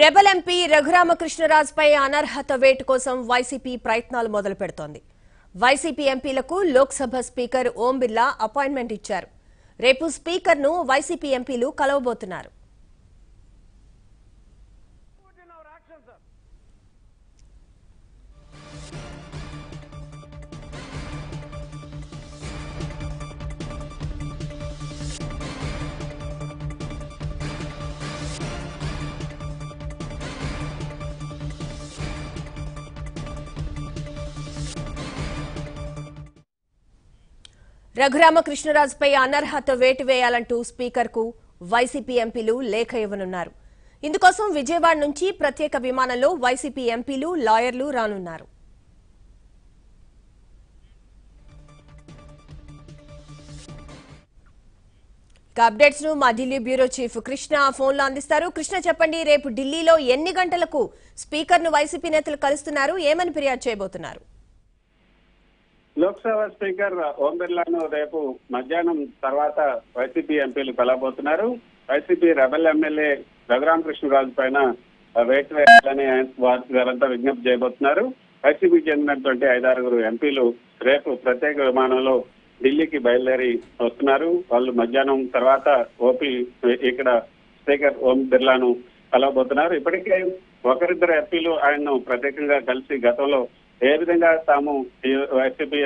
Rebel MP రఘురామకృష్ణరాజుపై అనర్హత వేటు కోసం వైసీపీ ప్రయత్నాలు మొదలు పెడుతోంది వైసీపీ ఎంపీలకు లోక్సభ స్పీకర్ ఓం బిర్లా అపాయింట్మెంట్ ఇచ్చారు. రేపు స్పీకర్ను వైసీపీ ఎంపీలు కలవబోతున్నారు. రఘురామకృష్ణరాజుపై అనర్హత వేటు వేయాలంటూ స్పీకర్కు వైసీపీ ఎంపీలు లేఖ ఇవ్వనున్నారు. ఇందుకోసం విజయవాడ నుంచి ప్రత్యేక విమానంలో వైసీపీ ఎంపీలు లాయర్లు రానున్నారు. అప్డేట్స్ను మా ఢిల్లీ బ్యూరో చీఫ్ కృష్ణ ఫోన్లో అందిస్తారు. కృష్ణ చెప్పండి రేపు ఢిల్లీలో ఎన్ని గంటలకు స్పీకర్ను వైసీపీ నేతలు కలుస్తున్నారు? ఏమని ఫిర్యాదు చేయబోతున్నారు? లోక్సభ స్పీకర్ ఓం బిర్లాను రేపు మధ్యాహ్నం తర్వాత వైసీపీ ఎంపీలు కలబోతున్నారు వైసీపీ రెబల్ ఎమ్మెల్యే రఘురామకృష్ణరాజు పైన వేటు వేయాలని ఆయన- వారి వారంతా విజ్ఞప్తి చేయబోతున్నారు. వైసీపీకి చెందినటువంటి ఐదారుగురు ఎంపీలు రేపు ప్రత్యేక విమానంలో ఢిల్లీకి బయలుదేరి వస్తున్నారు. వాళ్ళు మధ్యాహ్నం తర్వాత ఓపీ ఇక్కడ స్పీకర్ ఓం బిర్లాను కలవబోతున్నారు. ఇప్పటికే ఒకరిద్దరు ఎంపీలు ఆయన్ను ప్రత్యేకంగా కలిసి గతంలో ఏ విధంగా తాము ఈ వైసీపీ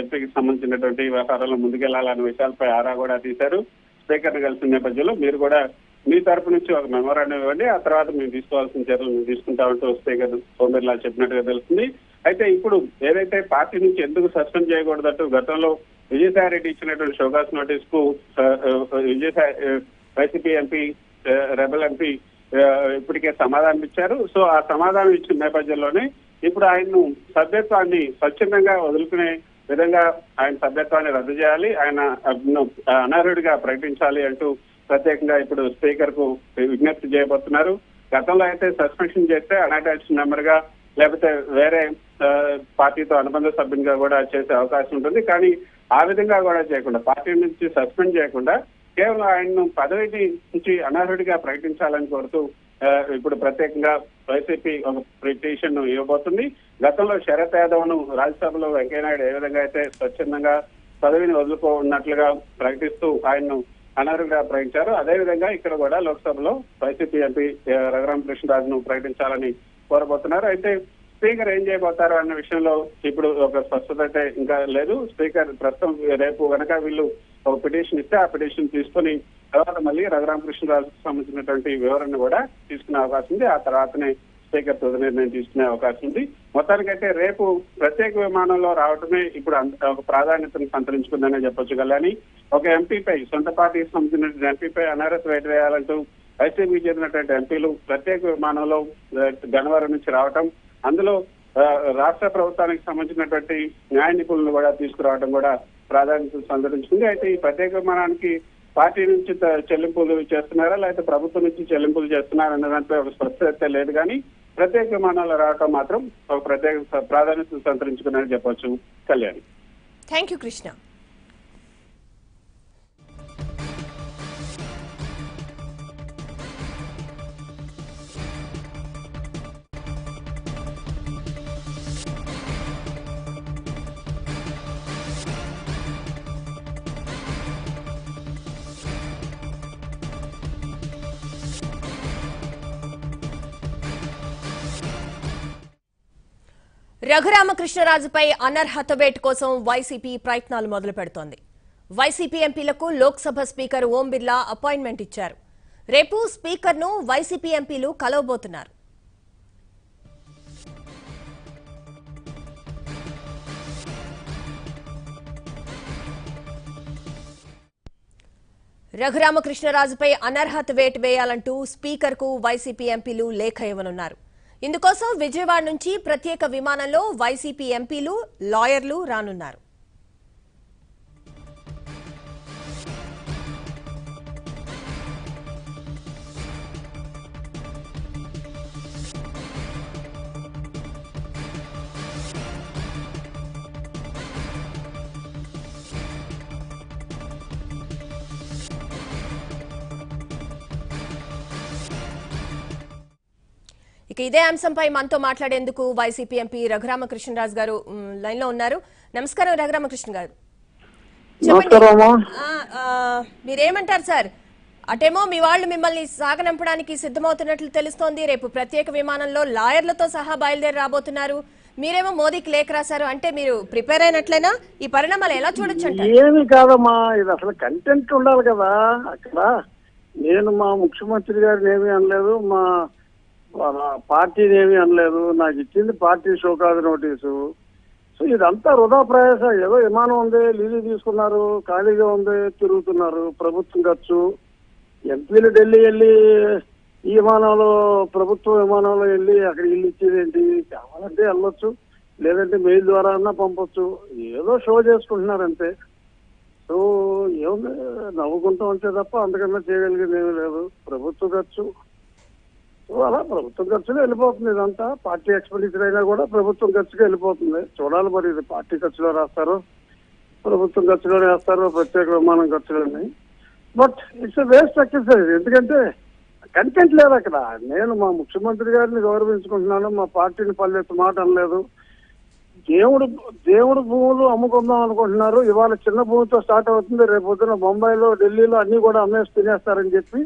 ఎంపీకి సంబంధించినటువంటి వ్యవహారాల్లో ముందుకెళ్ళాలనే విషయాలపై ఆరా కూడా తీశారు. స్పీకర్ కలిసిన నేపథ్యంలో మీరు కూడా మీ తరపు నుంచి ఒక మెమోరాండం ఇవ్వండి. ఆ తర్వాత మేము తీసుకోవాల్సిన చర్యలు మేము తీసుకుంటామంటూ స్పీకర్ సోమ్ బిర్లా చెప్పినట్టుగా తెలుస్తుంది. అయితే ఇప్పుడు ఏదైతే పార్టీ నుంచి ఎందుకు సస్పెండ్ చేయకూడదంటూ గతంలో విజయసాయి రెడ్డి ఇచ్చినటువంటి show cause నోటీస్కు Vijayasai YCP MP rebel MP ఇప్పటికే సమాధానం ఇచ్చారు. సో ఆ సమాధానం ఇచ్చిన నేపథ్యంలోనే ఇప్పుడు ఆయన్ను సభ్యత్వాన్ని స్వచ్ఛందంగా వదులుకునే విధంగా ఆయన సభ్యత్వాన్ని రద్దు చేయాలి. ఆయన అనర్హుడిగా ప్రకటించాలి అంటూ ప్రత్యేకంగా ఇప్పుడు స్పీకర్కు విజ్ఞప్తి చేయబోతున్నారు. గతంలో అయితే సస్పెన్షన్ చేస్తే అనాటాచ్డ్ మెంబర్గా లేకపోతే వేరే పార్టీతో అనుబంధ సభ్యునిగా కూడా చేసే అవకాశం ఉంటుంది. కానీ ఆ విధంగా కూడా చేయకుండా పార్టీ నుంచి సస్పెండ్ చేయకుండా కేవలం ఆయన్ను పదవి నుంచి అనర్హుడిగా ప్రకటించాలని కోరుతూ ఇప్పుడు ప్రత్యేకంగా వైసీపీ ఒక పిటిషన్ ఇవ్వబోతుంది. గతంలో శరత్ యాదవ్ను రాజ్యసభలో వెంకయ్యనాయుడు ఏ విధంగా అయితే స్వచ్ఛందంగా పదవిని వదులుకోన్నట్లుగా ప్రకటిస్తూ ఆయన్ను అనర్హుడిగా ప్రకటించారు అదేవిధంగా ఇక్కడ కూడా లోక్సభలో వైసీపీ ఎంపీ ఆ, రఘురామకృష్ణరాజును ప్రకటించాలని కోరబోతున్నారు. అయితే స్పీకర్ ఏం చేయబోతారు అన్న విషయంలో ఇప్పుడు ఒక స్పష్టత అయితే ఇంకా లేదు. స్పీకర్ ప్రస్తుతం రేపు కనుక వీళ్ళు ఒక పిటిషన్ ఇస్తే ఆ పిటిషన్ తీసుకొని తర్వాత మళ్ళీ రఘురామకృష్ణరాజుకు సంబంధించినటువంటి వివరణ కూడా తీసుకునే అవకాశం ఉంది. ఆ తర్వాతనే స్పీకర్ తుది నిర్ణయం తీసుకునే అవకాశం ఉంది. మొత్తానికైతే రేపు ప్రత్యేక విమానంలో రావడమే ఇప్పుడు ఒక ప్రాధాన్యతను సంతరించుకుందనే చెప్పొచ్చు కానీ ఒక ఎంపీపై సొంత పార్టీకి సంబంధించిన ఎంపీపై అనర్హత వేటు వేయాలంటూ వైసీపీకి చెందినటువంటి ఎంపీలు ప్రత్యేక విమానంలో ఆ, గన్నవరం నుంచి రావటం అందులో రాష్ట్ర ప్రభుత్వానికి సంబంధించినటువంటి న్యాయ నిపుణులను కూడా తీసుకురావడం కూడా ప్రాధాన్యత సంతరించుకుంది. అయితే ఈ ప్రత్యేక విమానానికి పార్టీ నుంచి చెల్లింపులు చేస్తున్నారా? లేకపోతే ప్రభుత్వం నుంచి చెల్లింపులు చేస్తున్నారా అన్న దాంట్లో ఒక స్పష్టత లేదు. కానీ ప్రత్యేక విమానాలు రావటం మాత్రం ఒక ప్రత్యేక ప్రాధాన్యత సంతరించుకున్నారని చెప్పొచ్చు కళ్యాణ్. థ్యాంక్ యూ కృష్ణ రఘురామకృష్ణరాజుపై అనర్హత వేటు కోసం వైసీపీ ప్రయత్నాలు మొదలు పెడుతోంది వైసీపీ ఎంపీలకు లోక్సభ స్పీకర్ ఓం బిర్లా అపాయింట్మెంట్ ఇచ్చారు. రేపు స్పీకర్ను వైసీపీ ఎంపీలు కలవబోతున్నారు. రఘురామకృష్ణరాజుపై అనర్హత వేటు వేయాలంటూ స్పీకర్కు వైసీపీ ఎంపీలు లేఖ ఇవ్వనున్నారు. ఇందుకోసం విజయవాడ నుంచి ప్రత్యేక విమానంలో వైసీపీ ఎంపీలు లాయర్లు రానున్నారు. ఇక ఇదే అంశంపై మనతో మాట్లాడేందుకు వైసీపీ ఎంపీ రఘురామకృష్ణరాజు గారు లైన్లో ఉన్నారు. నమస్కారం రఘురామకృష్ణ గారు. ఆ, మీరేమంటారు సార్? అటేమో మీ వాళ్ళు మిమ్మల్ని సాగనంపడానికి సిద్ధమవుతున్నట్లు తెలుస్తోంది. రేపు ప్రత్యేక విమానంలో లాయర్లతో సహా బయలుదేరి రాబోతున్నారు. మీరేమో మోదీకి లేఖ రాశారు. అంటే మీరు ప్రిపేర్ అయినట్లేనా? ఈ పరిణామాలు ఎలా చూడొచ్చు ఏమి కాదమ్మా. ఇది అసలు కంటెంట్ ఉండాలి కదా. అక్కడ నేను మా ముఖ్యమంత్రి గారిని ఏమీ అనలేదు. మా పార్టీని ఏమీ అనలేదు. నాకు ఇచ్చింది పార్టీ షోకాదు నోటీసు. సో ఇదంతా వృధా ప్రయాస. ఏదో విమానం ఉంది లీజు తీసుకున్నారు ఖాళీగా ఉంది తిరుగుతున్నారు ప్రభుత్వం ఖర్చు. ఎంపీలు ఢిల్లీ వెళ్ళి ఈ విమానంలో ప్రభుత్వ విమానంలో వెళ్ళి అక్కడ ఇల్లు ఇచ్చేది ఏంటి? కావాలంటే వెళ్ళొచ్చు. లేదంటే మెయిల్ ద్వారా అన్నా పంపొచ్చు. ఏదో షో చేసుకుంటున్నారు అంతే. సో ఏముంది? నవ్వుకుంటూ ఉంటే తప్ప అంతకన్నా చేయగలిగేది ఏమీ లేదు. ప్రభుత్వ ఖర్చు. అలా ప్రభుత్వం ఖర్చుగా వెళ్ళిపోతుంది ఇదంతా. పార్టీ ఎక్స్పెండిచర్ అయినా కూడా ప్రభుత్వం ఖర్చుగా వెళ్ళిపోతుంది. చూడాలి మరి ఇది పార్టీ ఖర్చులో రాస్తారు ప్రభుత్వం ఖర్చులో వేస్తారు ప్రత్యేక విమానం ఖర్చులని బట్ ఇట్స్ వేస్ట్ ఎక్సర్సైజ్ ఎందుకంటే కంటెంట్ లేదు అక్కడ. నేను మా ముఖ్యమంత్రి గారిని గౌరవించుకుంటున్నాను. మా పార్టీని పల్లెత్తు మాట అనలేదు. దేవుడు దేవుడు భూములు అమ్ముకుందాం అనుకుంటున్నారు. ఇవాళ చిన్న భూమితో స్టార్ట్ అవుతుంది. రేపు పొద్దున బొంబాయిలో ఢిల్లీలో అన్ని కూడా అమ్మేసి తినేస్తారని చెప్పి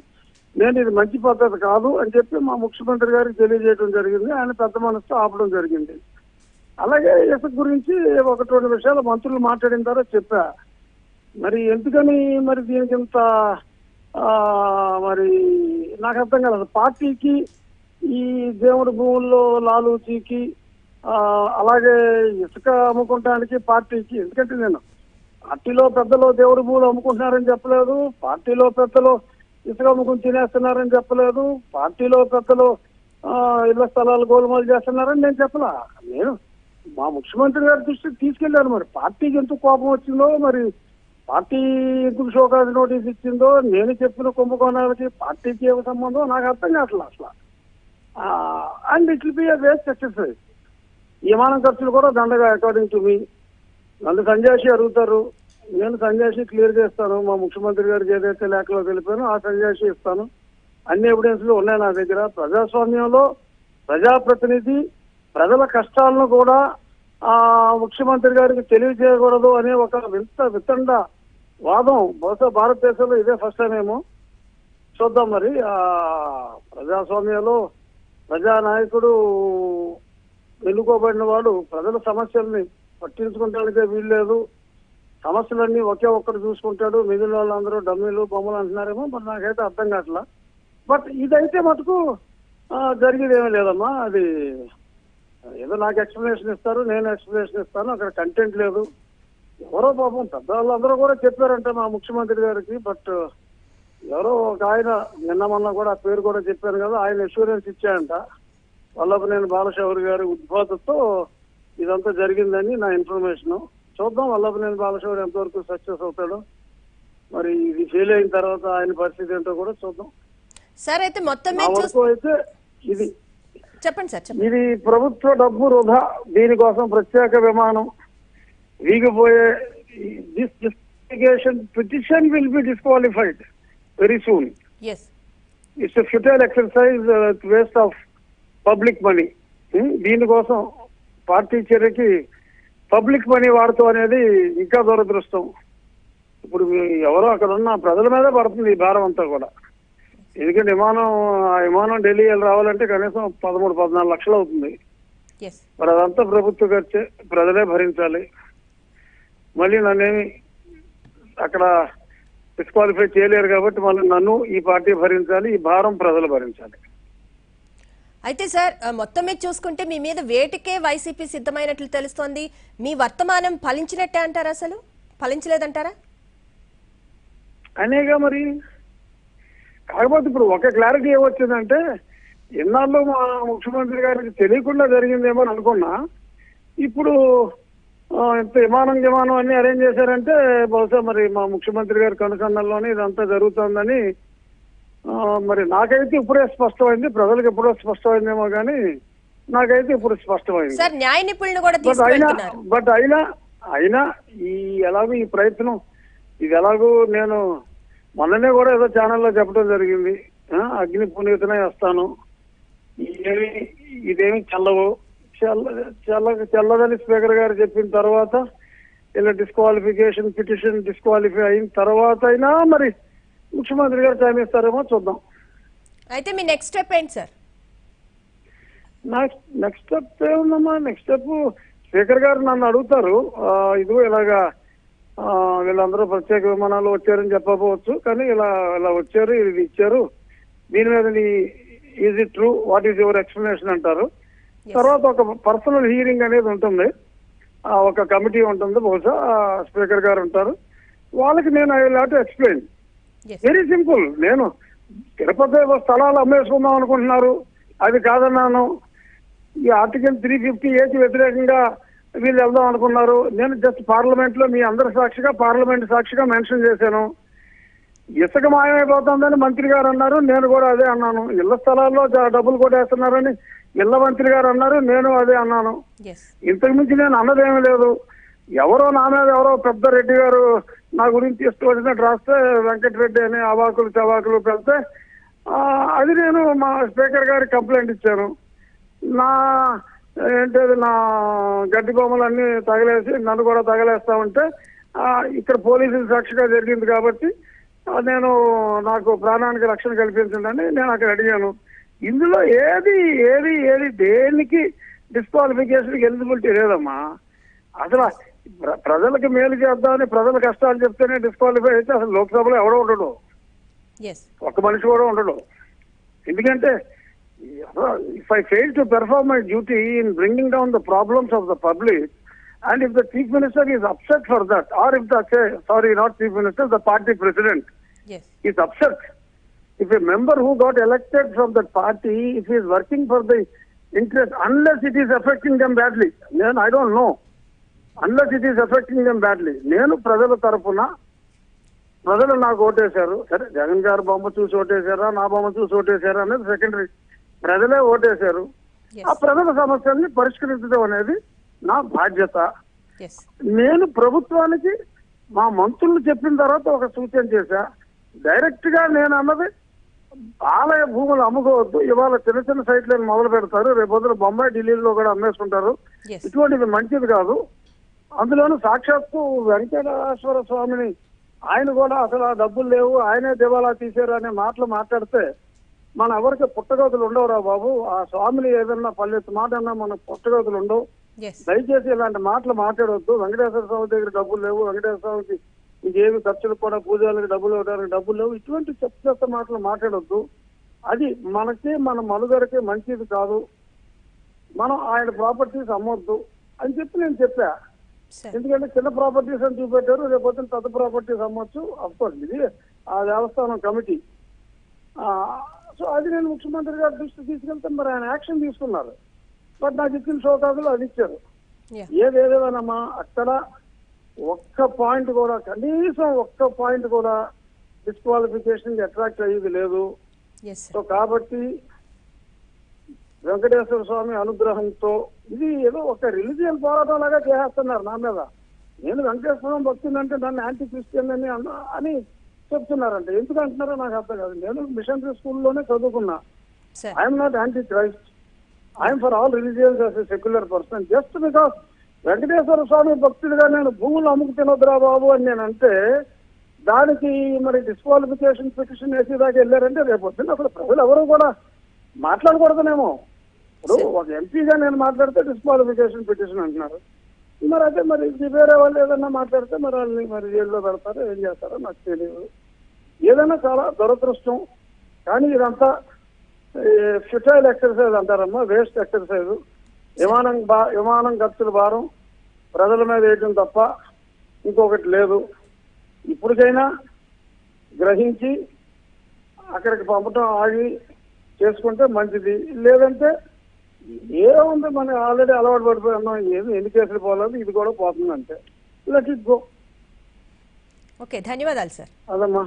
నేను ఇది మంచి పద్ధతి కాదు అని చెప్పి మా ముఖ్యమంత్రి గారికి తెలియజేయడం జరిగింది. ఆయన పెద్ద మనసుతో ఆపడం జరిగింది. అలాగే ఇసుక గురించి ఒకటి రెండు విషయాలు మంత్రులు మాట్లాడిన తర్వాత చెప్పా. మరి ఎందుకని మరి దీనికి ఇంత మరి నాకు అర్థం కాలేదు. పార్టీకి ఈ దేవుడి భూముల్లో లాలూచీకి అలాగే ఇసుక అమ్ముకుంటానికి పార్టీకి ఎందుకంటే నేను పార్టీలో పెద్దలు దేవుడి భూములు అమ్ముకుంటున్నారని చెప్పలేదు. పార్టీలో పెద్దలు ఇసుక ముఖం తినేస్తున్నారని చెప్పలేదు. పార్టీలో పెద్దలు ఇళ్ళ స్థలాలు గోలుమాలు చేస్తున్నారని నేను చెప్పలా. నేను మా ముఖ్యమంత్రి గారి దృష్టికి తీసుకెళ్ళాను మరి. పార్టీకి ఎందుకు కోపం వచ్చిందో మరి పార్టీ ఎందుకు షోకాజ్ నోటీస్ ఇచ్చిందో నేను చెప్పిన కుంభకోణాలకి పార్టీకి ఏమి సంబంధం నాకు అర్థం కావట్లేదు అసలు. And it be waste exercise. విమానం ఖర్చులు కూడా దండగా అకార్డింగ్ టు మీ నన్ను సంజాషి అడుగుతారు. నేను సంజాషి క్లియర్ చేస్తాను. మా ముఖ్యమంత్రి గారికి ఏదైతే లేఖలో తెలిపానో ఆ సంజాషి ఇస్తాను. అన్ని ఎవిడెన్స్లు ఉన్నాయి నా దగ్గర. ప్రజాస్వామ్యంలో ప్రజాప్రతినిధి ప్రజల కష్టాలను కూడా ఆ ముఖ్యమంత్రి గారికి తెలియజేయకూడదు అనే ఒక వింత వితండ వాదం బహుశా భారతదేశంలో ఇదే ఫస్ట్ టైం చూద్దాం మరి. ఆ ప్రజాస్వామ్యంలో ప్రజానాయకుడు ఎన్నుకోబడిన వాడు ప్రజల సమస్యల్ని పట్టించుకుంటానికే వీల్లేదు. సమస్యలన్నీ ఒకే ఒక్కరు చూసుకుంటాడు మిగిలిన వాళ్ళందరూ డమ్మీలు బొమ్మలు అంటున్నారేమో మరి నాకైతే అర్థం కావట్లా. బట్ ఇదైతే మటుకు ఆ, జరిగేది ఏమీ లేదమ్మా. అది ఏదో నాకు ఎక్స్ప్లెనేషన్ ఇస్తారు నేను ఎక్స్ప్లెనేషన్ ఇస్తాను అక్కడ కంటెంట్ లేదు. ఎవరో పాపం పెద్ద వాళ్ళందరూ కూడా చెప్పారంట మా ముఖ్యమంత్రి గారికి బట్ ఎవరో ఒక ఆయన నిన్న మొన్న కూడా ఆ పేరు కూడా చెప్పారు కదా ఆయన అష్యూరెన్స్ ఇచ్చాయంట. వల్లభనేని బాలశౌరి గారి ఉద్బోధతో ఇదంతా జరిగిందని నా ఇన్ఫర్మేషన్ చూద్దాం వల్లభనేని బాలశౌరి ఎంతవరకు సక్సెస్ అవుతాడో. మరి ఇది ఫెయిల్ అయిన తర్వాత ఆయన పరిస్థితి ఏంటో కూడా చూద్దాం. సార్ అయితే మొత్తం అయితే ఇది. చెప్పండి సార్ ఇది ప్రభుత్వ డబ్బు వృధా దీనికోసం ప్రత్యేక విమానం వీగిపోయే this disqualification petition will be disqualified very soon it's futile exercise waste of public money దీనికోసం పార్టీ చర్యకి పబ్లిక్ మనీ వాడుతూ అనేది ఇంకా దురదృష్టం. ఇప్పుడు ఎవరో అక్కడ ఉన్న ప్రజల మీదే పడుతుంది ఈ భారం అంతా కూడా. ఎందుకంటే విమానం ఆ విమానం ఢిల్లీ వెళ్ళి రావాలంటే కనీసం పదమూడు పద్నాలుగు లక్షలు అవుతుంది. మరి అదంతా ప్రభుత్వ ఖర్చే ప్రజలే భరించాలి. మళ్ళీ నన్నేమి అక్కడ డిస్క్వాలిఫై చేయలేరు కాబట్టి మళ్ళీ నన్ను ఈ పార్టీ భరించాలి ఈ భారం ప్రజలు భరించాలి. అయితే సార్ మొత్తం మీద చూసుకుంటే మీ మీద వేటికే వైసీపీ సిద్ధమైనట్లు తెలుస్తోంది? మీ వర్తమానం ఫలించినట్టే అంటారా అసలు? ఫలించలేదంటారా? అనేగా మరి. కాకపోతే ఇప్పుడు ఒక క్లారిటీ ఏమొచ్చిందంటే ఎన్నాళ్ళు మా ముఖ్యమంత్రి గారికి తెలియకుండా జరిగిందేమో అని అనుకున్నా. ఇప్పుడు ఇంత విమానం విమానం అన్ని అరేంజ్ చేశారంటే బహుశా మరి మా ముఖ్యమంత్రి గారి కనుసన్నల్లోనే ఇదంతా జరుగుతుందని మరి నాకైతే ఇప్పుడే స్పష్టమైంది ప్రజలకు ఎప్పుడో స్పష్టమైందేమో కానీ నాకైతే ఇప్పుడు స్పష్టమైంది. సార్ న్యాయ నిపుణులను కూడా బట్ అయినా బట్ అయినా అయినా ఈ ఎలాగో ఈ ప్రయత్నం ఇది ఎలాగో నేను మొన్ననే కూడా ఏదో ఛానల్లో చెప్పడం జరిగింది. అగ్ని పునీతనే వస్తాను. ఇదేమి ఇదేమి చల్లవు. చల్ల చల్ల చల్లదని స్పీకర్ గారు చెప్పిన తర్వాత ఇలా డిస్క్వాలిఫికేషన్ పిటిషన్ డిస్క్వాలిఫై అయిన తర్వాత అయినా మరి ముఖ్యమంత్రి గారు టైం ఇస్తారేమో చూద్దాం. అయితే మీ నెక్స్ట్ స్టెప్ ఏంటి సార్ నెక్స్ట్ నెక్స్ట్ స్టెప్ ఏముందమ్మా? నెక్స్ట్ స్టెప్ స్పీకర్ గారు నన్ను అడుగుతారు. ఇదిగో ఇలాగా వీళ్ళందరూ ప్రత్యేక విమానాలు వచ్చారని చెప్పకపోవచ్చు కానీ ఇలా ఇలా వచ్చారు ఇది ఇచ్చారు. దీని మీద is it true what is your explanation అంటారు. తర్వాత ఒక పర్సనల్ హీరింగ్ అనేది ఉంటుంది. ఆ, ఒక కమిటీ ఉంటుంది బహుశా స్పీకర్ గారు ఉంటారు. వాళ్ళకి నేను I will have to explain very simple నేను తిరుపతి స్థలాలు అమ్మేసుకుందాం అనుకుంటున్నారు. అది కాదన్నాను. ఈ ఆర్టికల్ త్రీ ఫిఫ్టీ ఏకి వ్యతిరేకంగా వీళ్ళు వెళ్దాం అనుకున్నారు. నేను జస్ట్ పార్లమెంట్లో మీ అందరి సాక్షిగా పార్లమెంట్ సాక్షిగా మెన్షన్ చేశాను. ఇసుక మాయమైపోతుందని మంత్రి గారు అన్నారు. నేను కూడా అదే అన్నాను. ఇళ్ళ స్థలాల్లో డబ్బులు కొట్టేస్తున్నారని ఇళ్ళ మంత్రి గారు అన్నారు. నేను అదే అన్నాను. ఇంతకు మించి నేను అన్నదేమీ లేదు. ఎవరో నా మీద ఎవరో పెద్ద రెడ్డి గారు నా గురించి ఇష్టం వచ్చినట్టు రాస్తే వెంకటరెడ్డి అని అవాకులు చవాకులు పెడితే అది నేను మా స్పీకర్ గారికి కంప్లైంట్ ఇచ్చాను. నా ఏంటది నా గడ్డి బొమ్మలన్నీ తగలేసి నన్ను కూడా తగలేస్తా ఉంటే ఇక్కడ పోలీసులు సాక్షిగా జరిగింది కాబట్టి నేను నాకు ప్రాణానికి రక్షణ కల్పించండి నేను అక్కడ అడిగాను. ఇందులో ఏది ఏది ఏది దేనికి డిస్క్వాలిఫికేషన్ ఎలిజిబిలిటీ లేదమ్మా. అసలు ప్రజలకు మేలు చేద్దామని ప్రజల కష్టాలు చెప్తేనే డిస్క్వాలిఫై అయితే అసలు లోక్సభలో ఎవడో ఉండడు. ఒక్క మనిషి కూడా ఉండడు. ఎందుకంటే if I fail to perform my duty in bringing down the problems of the public and if the chief minister is upset for that or if the sorry not chief minister the party president is is upset. If a member who got elected from that party, if he is working for the interest, unless it is affecting them badly, then I Unless it is affecting them badly. నేను ప్రజల తరపున ప్రజలు నాకు ఓటేశారు. సరే జగన్ గారు బొమ్మ చూసి ఓటేశారా నా బొమ్మ చూసి ఓటేశారా అనేది సెకండరీ ప్రజలే ఓటేశారు. ఆ ప్రజల సమస్యల్ని పరిష్కరించడం అనేది నా బాధ్యత. నేను ప్రభుత్వానికి మా మంత్రులు చెప్పిన తర్వాత ఒక సూచన చేశా. డైరెక్ట్గా నేను అన్నది ఆలయ భూములు అమ్ముకోవద్దు ఇవాళ చిన్న చిన్న సైట్లను మొదలు పెడతారు రేపు బొంబాయి ఢిల్లీలో కూడా అమ్మేసుకుంటారు. ఇటువంటిది మంచిది కాదు. అందులోనూ సాక్షాత్తు వెంకటేశ్వర స్వామిని ఆయన కూడా అసలు ఆ డబ్బులు లేవు ఆయనే దివాలా తీశారు అనే మాటలు మాట్లాడితే మన ఎవరికి పుట్టగతులు ఉండవురా బాబు? ఆ స్వామిని ఏదన్నా పల్లెత్తు మాట అన్నా మన పుట్టగతులు ఉండవు. దయచేసి ఇలాంటి మాటలు మాట్లాడవద్దు వెంకటేశ్వర స్వామి దగ్గర డబ్బులు లేవు వెంకటేశ్వర స్వామికి ఇంకేమి ఖర్చులకు కూడా పూజలకు డబ్బులు ఇవ్వడానికి డబ్బులు లేవు. ఇటువంటి చెత్త చెత్త మాటలు మాట్లాడొద్దు. అది మనకి మన మనుగడకి మంచిది కాదు. మనం ఆయన ప్రాపర్టీస్ అమ్మొద్దు అని చెప్పి నేను చెప్పా. ఎందుకంటే చిన్న ప్రాపర్టీస్ అని చూపెట్టారు రేపు పొద్దున్న పెద్ద ప్రాపర్టీస్ అమ్మొచ్చు. అఫ్కోర్స్ ఇది ఆ దేవస్థానం కమిటీ సో అది నేను ముఖ్యమంత్రి గారి దృష్టి తీసుకెళ్తే మరి ఆయన యాక్షన్ తీసుకున్నారు. బట్ నాకు ఇచ్చిన షోకాకులు అది ఇచ్చారు. యా ఏదేదేమోనమ్మా అక్కడ ఒక్క పాయింట్ కూడా కనీసం ఒక్క పాయింట్ కూడా డిస్క్వాలిఫికేషన్ అట్రాక్ట్ అయ్యేది లేదు. సో కాబట్టి వెంకటేశ్వర స్వామి అనుగ్రహంతో ఇది ఏదో ఒక రిలీజియన్ పోరాటం లాగా చేసేస్తున్నారు నా మీద. నేను వెంకటేశ్వర భక్తుని అంటే నన్ను యాంటీ క్రిస్టియన్ అని అన్న- అని చెప్తున్నారంట. ఎందుకు అంటున్నారో నాకు అర్థం కాదు. నేను మిషనరీ స్కూల్లోనే చదువుకున్నా. I'm not anti Christ I'm for all religions as a secular person just because Venkateswara Swami భక్తుడిగా నేను భూములు అమ్ముకు తినొద్దురా బాబు అని నేను అంటే దానికి మరి డిస్క్వాలిఫికేషన్ పిటిషన్ వేసి దాకా వెళ్ళారంటే రేపు పొద్దున్న అసలు ప్రజలు ఎవరు కూడా మాట్లాడకూడదనేమో. ఇప్పుడు ఒక ఎంపీగా నేను మాట్లాడితే డిస్క్వాలిఫికేషన్ పిటిషన్ అంటున్నారు. మరి అదే మరి వేరే వాళ్ళు ఏదన్నా మాట్లాడితే మరి వాళ్ళని మరి జైల్లో పెడతారో ఏం చేస్తారో నాకు తెలియదు. ఏదైనా చాలా దురదృష్టం. కానీ ఇదంతా ఫిటైల్ ఎక్సర్సైజ్ అంటారమ్మా వేస్ట్ ఎక్సర్సైజ్ విమానం బా విమానం ఖర్చుల భారం. ప్రజల మీద వేయటం తప్ప ఇంకొకటి లేదు. ఇప్పటికైనా గ్రహించి అక్కడికి పంపటం ఆగి చేసుకుంటే మంచిది. లేదంటే ఏముంది మనం ఆల్రెడీ అలవాటు పడిపోయి ఉన్నాం. ఏమి ఎన్ని కేసులు పోలేదు ఇది కూడా పోతుంది అంతే లెట్ ఇట్ గో ఓకే ధన్యవాదాలు సార్ అదమ్మా.